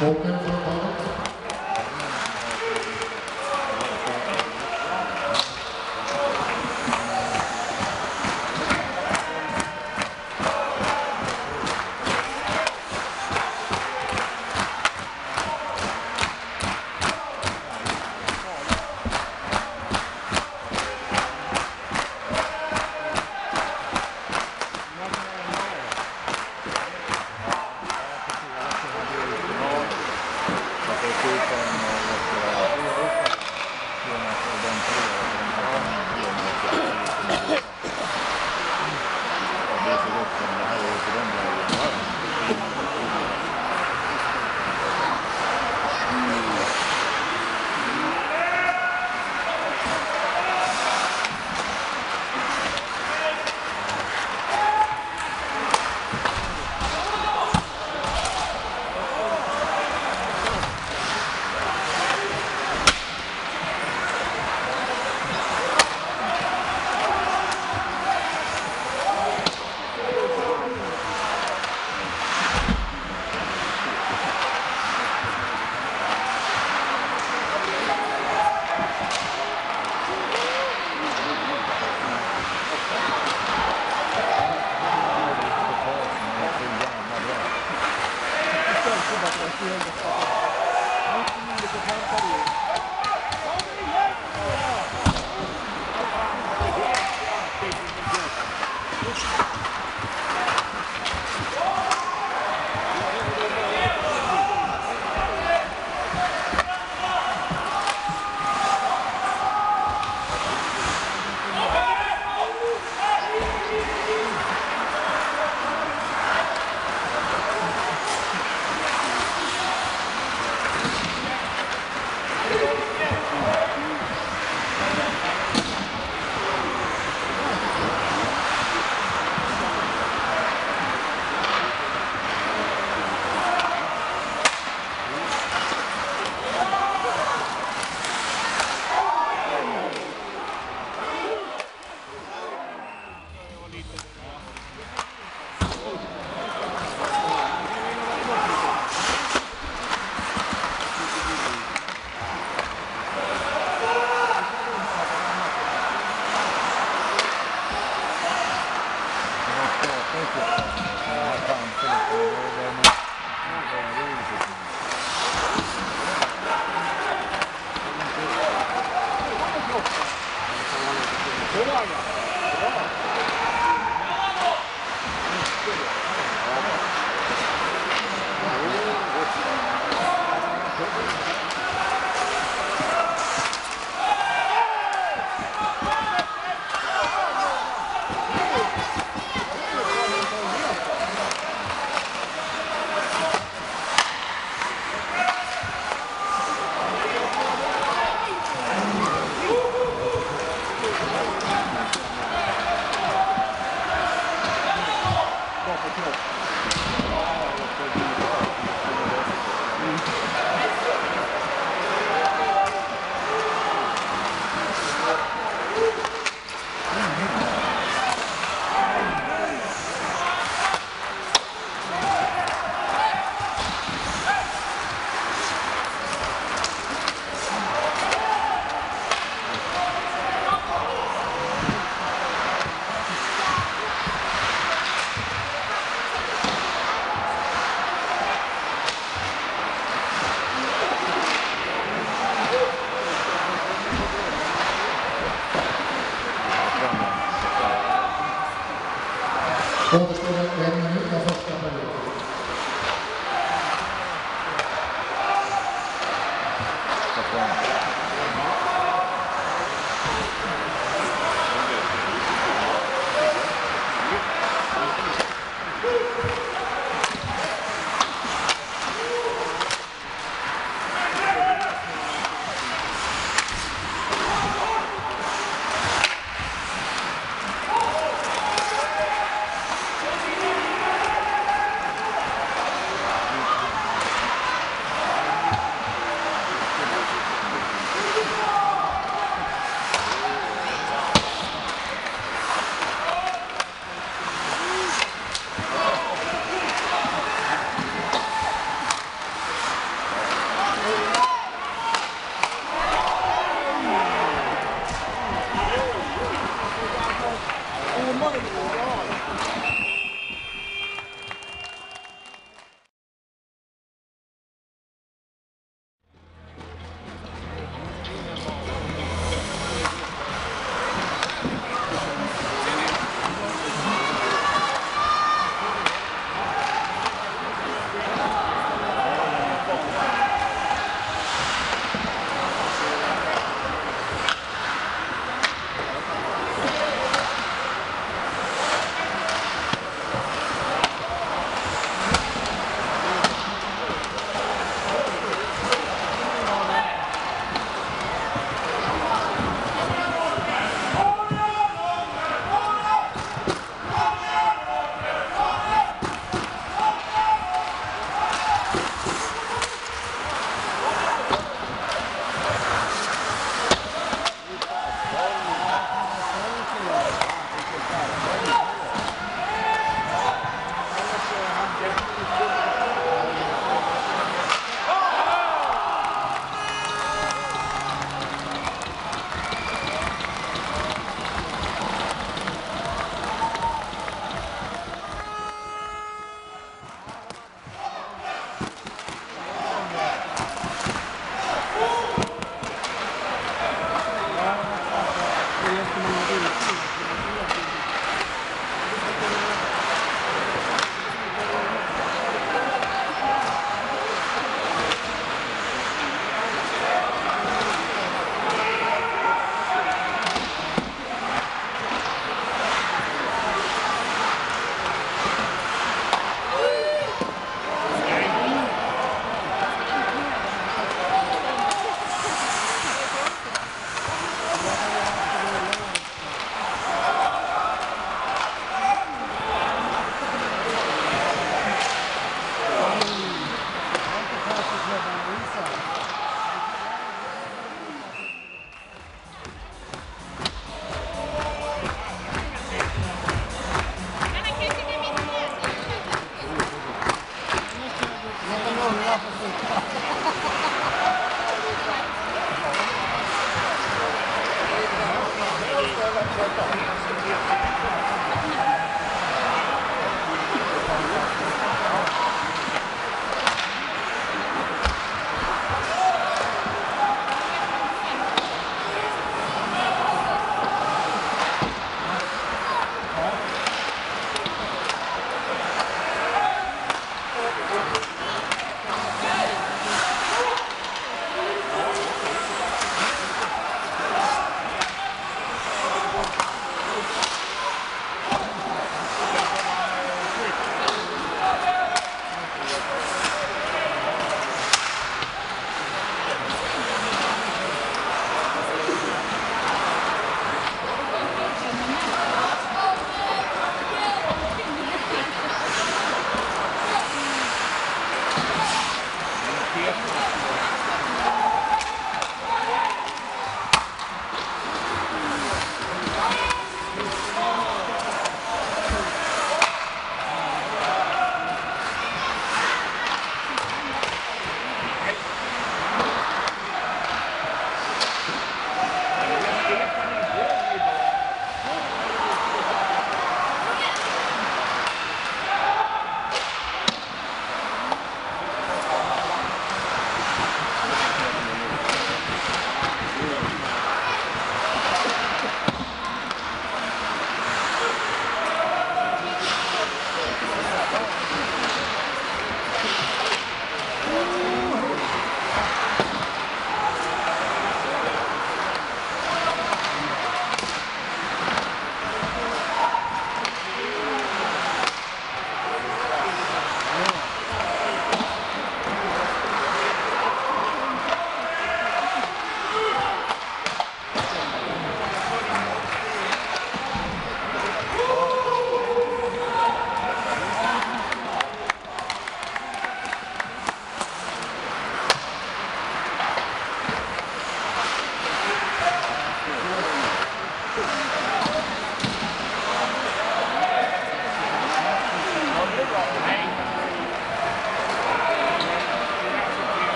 交換すると field.